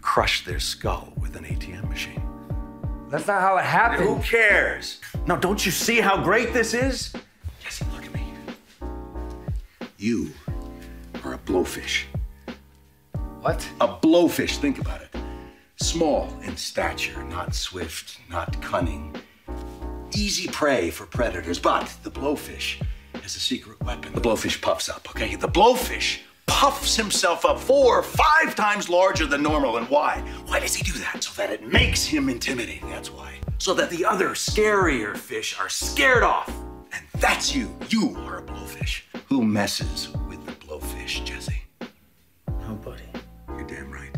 crushed their skull with an ATM machine. That's not how it happened. Who cares? Now, don't you see how great this is? Jesse, look at me. You are a blowfish. What? A blowfish, think about it. Small in stature, not swift, not cunning. Easy prey for predators, but the blowfish has a secret weapon. The blowfish puffs up, okay? The blowfish puffs himself up four or five times larger than normal. And why? Why does he do that? So that it makes him intimidating, that's why. So that the other scarier fish are scared off. And that's you. You are a blowfish. Who messes with the blowfish, Jesse? Nobody. You're damn right.